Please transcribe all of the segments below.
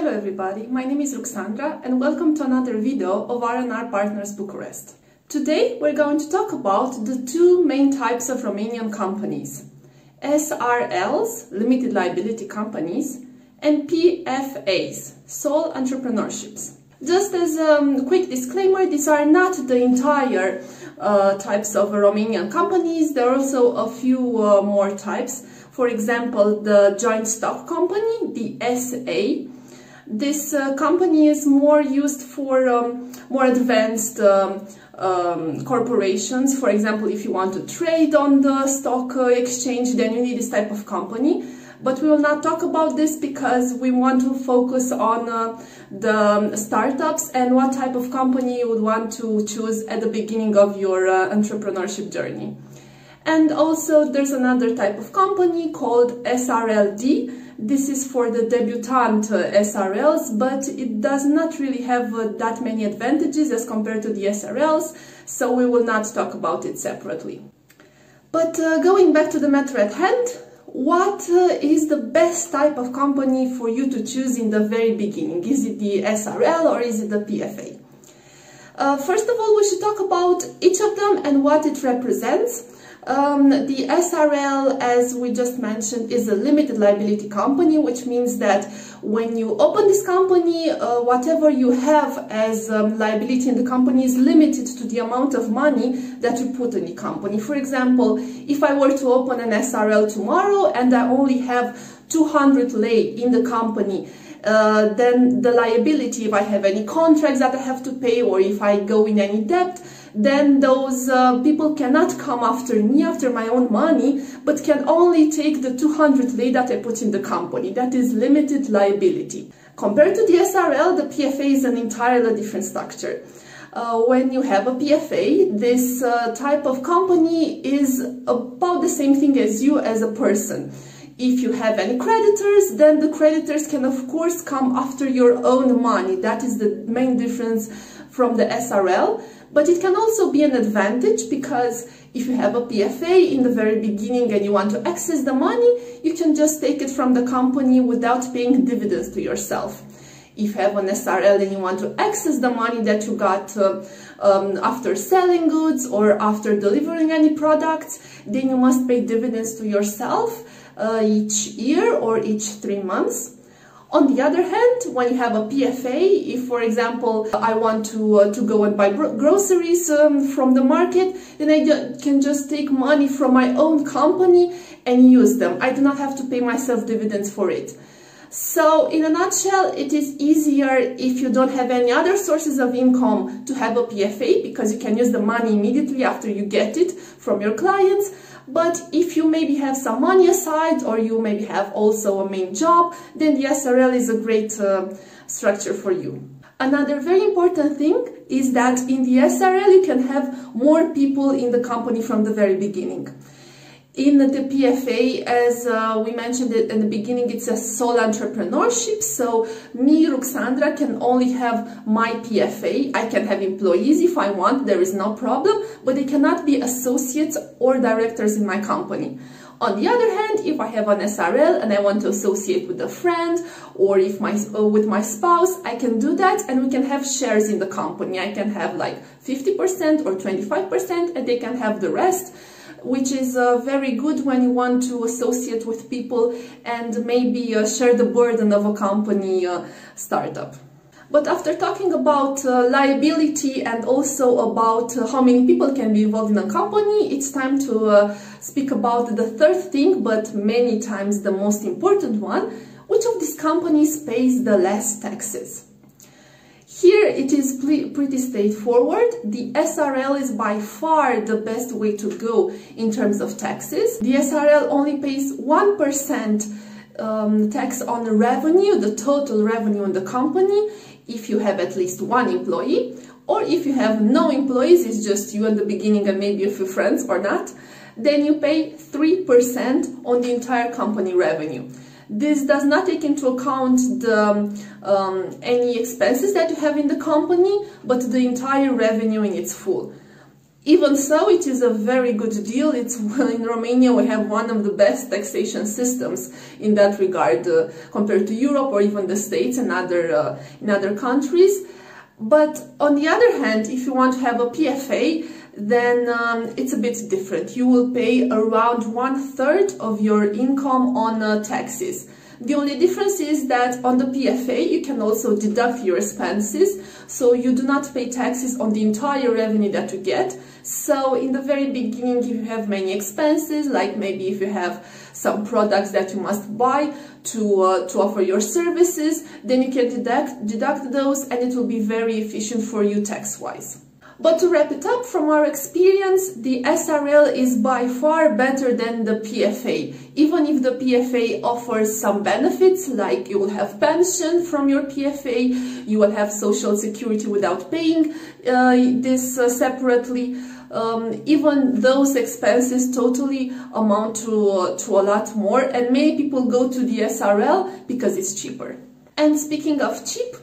Hello everybody, my name is Ruxandra and welcome to another video of R&R Partners Bucharest. Today we're going to talk about the two main types of Romanian companies. SRLs, limited liability companies, and PFAs, sole entrepreneurships. Just as a quick disclaimer, these are not the entire uh, types of Romanian companies, there are also a few uh, more types. For example, the joint stock company, the SA. This uh, company is more used for um, more advanced um, um, corporations. For example, if you want to trade on the stock uh, exchange, then you need this type of company. But we will not talk about this because we want to focus on uh, the startups and what type of company you would want to choose at the beginning of your uh, entrepreneurship journey. And also there's another type of company called SRLD. This is for the debutant uh, SRLs, but it does not really have uh, that many advantages as compared to the SRLs, so we will not talk about it separately. But uh, going back to the matter at hand, what uh, is the best type of company for you to choose in the very beginning? Is it the SRL or is it the PFA? Uh, first of all, we should talk about each of them and what it represents. Um, the SRL, as we just mentioned, is a limited liability company, which means that when you open this company, uh, whatever you have as um, liability in the company is limited to the amount of money that you put in the company. For example, if I were to open an SRL tomorrow and I only have 200 lei in the company, uh, then the liability, if I have any contracts that I have to pay or if I go in any debt, then those uh, people cannot come after me, after my own money, but can only take the 200 lei that I put in the company. That is limited liability. Compared to the SRL, the PFA is an entirely different structure. Uh, when you have a PFA, this uh, type of company is about the same thing as you as a person. If you have any creditors, then the creditors can of course come after your own money. That is the main difference from the SRL. But it can also be an advantage because if you have a PFA in the very beginning and you want to access the money, you can just take it from the company without paying dividends to yourself. If you have an SRL and you want to access the money that you got uh, um, after selling goods or after delivering any products, then you must pay dividends to yourself uh, each year or each three months. On the other hand, when you have a PFA, if for example I want to, uh, to go and buy groceries um, from the market, then I can just take money from my own company and use them. I do not have to pay myself dividends for it. So in a nutshell, it is easier if you don't have any other sources of income to have a PFA because you can use the money immediately after you get it from your clients. But if you maybe have some money aside or you maybe have also a main job, then the SRL is a great uh, structure for you. Another very important thing is that in the SRL you can have more people in the company from the very beginning. In the PFA, as uh, we mentioned it in the beginning, it's a sole entrepreneurship. So me, Ruxandra, can only have my PFA. I can have employees if I want, there is no problem, but they cannot be associates or directors in my company. On the other hand, if I have an SRL and I want to associate with a friend or if my uh, with my spouse, I can do that and we can have shares in the company. I can have like 50% or 25% and they can have the rest which is uh, very good when you want to associate with people and maybe uh, share the burden of a company uh, startup. But after talking about uh, liability and also about uh, how many people can be involved in a company, it's time to speak about the third thing, but many times the most important one, which of these companies pays the less taxes? Here it is pretty straightforward. The SRL is by far the best way to go in terms of taxes. The SRL only pays 1% um, tax on the revenue, the total revenue in the company, if you have at least one employee, or if you have no employees, it's just you at the beginning and maybe a few friends or not, then you pay 3% on the entire company revenue. This does not take into account the, um, any expenses that you have in the company, but the entire revenue in its full. Even so, it is a very good deal. It's in Romania we have one of the best taxation systems in that regard uh, compared to Europe or even the States and other uh, in other countries. But on the other hand, if you want to have a PFA, then um, it's a bit different. You will pay around one third of your income on uh, taxes. The only difference is that on the PFA you can also deduct your expenses, so you do not pay taxes on the entire revenue that you get. So in the very beginning if you have many expenses, like maybe if you have some products that you must buy to, uh, to offer your services, then you can deduct, deduct those and it will be very efficient for you tax-wise. But to wrap it up, from our experience, the SRL is by far better than the PFA. Even if the PFA offers some benefits, like you will have pension from your PFA, you will have social security without paying uh, this uh, separately, um, even those expenses totally amount to, uh, to a lot more and many people go to the SRL because it's cheaper. And speaking of cheap,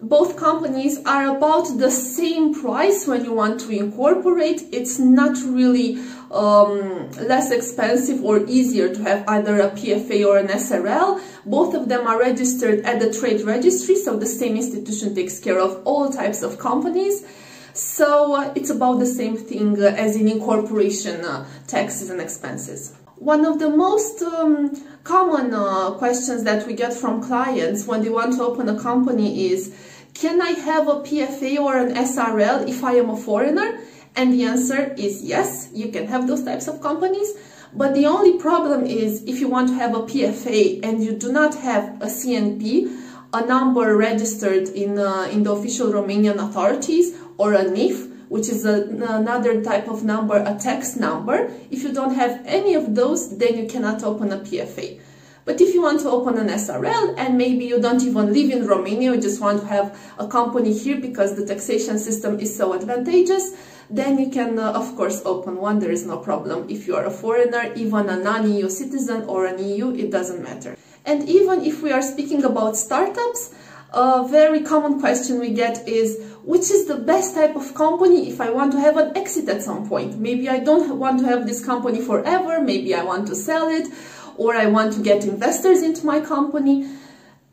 both companies are about the same price when you want to incorporate. It's not really um, less expensive or easier to have either a PFA or an SRL. Both of them are registered at the trade registry, so the same institution takes care of all types of companies. So uh, it's about the same thing uh, as in incorporation uh, taxes and expenses. One of the most um, common uh, questions that we get from clients when they want to open a company is, can I have a PFA or an SRL if I am a foreigner? And the answer is yes, you can have those types of companies. But the only problem is if you want to have a PFA and you do not have a CNP, a number registered in, uh, in the official Romanian authorities or a NIF, which is a, another type of number, a tax number. If you don't have any of those, then you cannot open a PFA. But if you want to open an SRL and maybe you don't even live in Romania, you just want to have a company here because the taxation system is so advantageous, then you can, uh, of course, open one. There is no problem. If you are a foreigner, even a non-EU citizen or an EU, it doesn't matter. And even if we are speaking about startups, a very common question we get is, which is the best type of company if I want to have an exit at some point? Maybe I don't want to have this company forever, maybe I want to sell it, or I want to get investors into my company.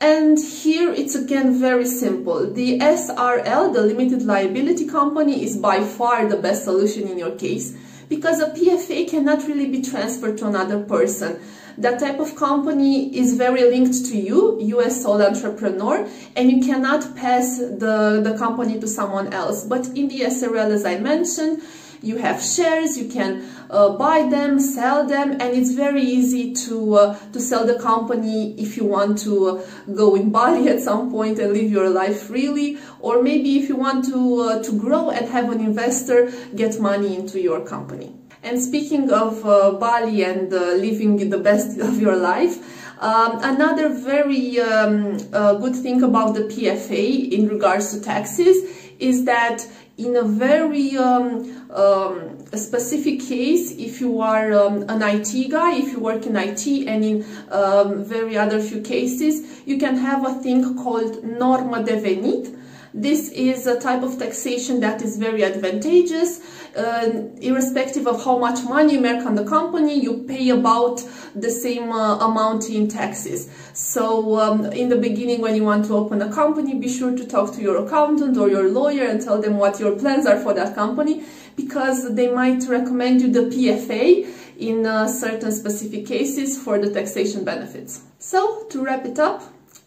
And here it's again very simple. The SRL, the limited liability company, is by far the best solution in your case because a PFA cannot really be transferred to another person. That type of company is very linked to you, you as sole entrepreneur, and you cannot pass the, the company to someone else. But in the SRL, as I mentioned, you have shares, you can uh, buy them, sell them, and it's very easy to uh, to sell the company if you want to uh, go in Bali at some point and live your life freely, or maybe if you want to uh, to grow and have an investor get money into your company. And speaking of uh, Bali and uh, living the best of your life, um, another very um, good thing about the PFA in regards to taxes is that in a very um, um, a specific case, if you are um, an IT guy, if you work in IT and in um, very other few cases, you can have a thing called norma de venit. This is a type of taxation that is very advantageous. Uh, irrespective of how much money you make on the company, you pay about the same uh, amount in taxes. So um, in the beginning, when you want to open a company, be sure to talk to your accountant or your lawyer and tell them what your plans are for that company because they might recommend you the PFA in uh, certain specific cases for the taxation benefits. So to wrap it up,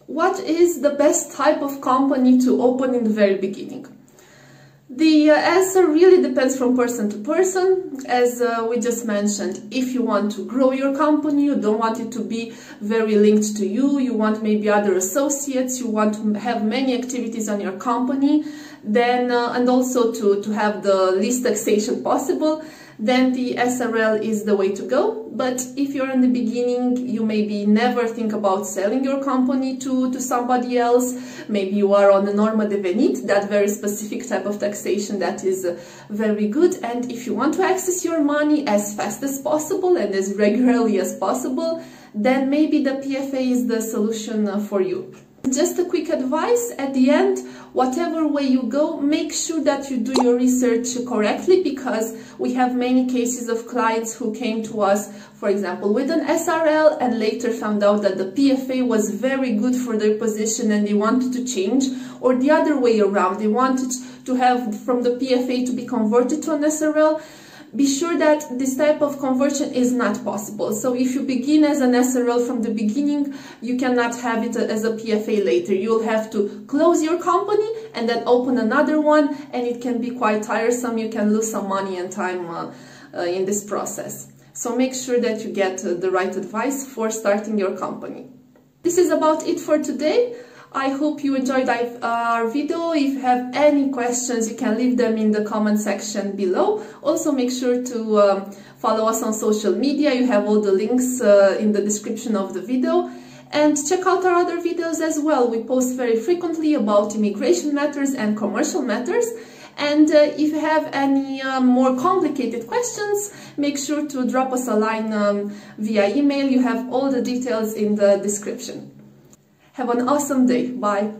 what is the best type of company to open in the very beginning? The uh, answer really depends from person to person. As uh, we just mentioned, if you want to grow your company, you don't want it to be very linked to you, you want maybe other associates, you want to have many activities on your company, then uh, and also to, to have the least taxation possible, then the SRL is the way to go. But if you're in the beginning, you maybe never think about selling your company to, to somebody else. Maybe you are on the norma de venit, that very specific type of taxation that is uh, very good. And if you want to access your money as fast as possible and as regularly as possible, then maybe the PFA is the solution uh, for you. Just a quick advice at the end, whatever way you go, make sure that you do your research correctly because we have many cases of clients who came to us, for example, with an SRL and later found out that the PFA was very good for their position and they wanted to change or the other way around, they wanted to have from the PFA to be converted to an SRL be sure that this type of conversion is not possible. So if you begin as an SRL from the beginning, you cannot have it as a PFA later. You'll have to close your company and then open another one and it can be quite tiresome. You can lose some money and time uh, uh, in this process. So make sure that you get uh, the right advice for starting your company. This is about it for today. I hope you enjoyed our video. If you have any questions, you can leave them in the comment section below. Also make sure to um, follow us on social media. You have all the links uh, in the description of the video. And check out our other videos as well. We post very frequently about immigration matters and commercial matters. And uh, if you have any uh, more complicated questions, make sure to drop us a line um, via email. You have all the details in the description. Have an awesome day. Bye.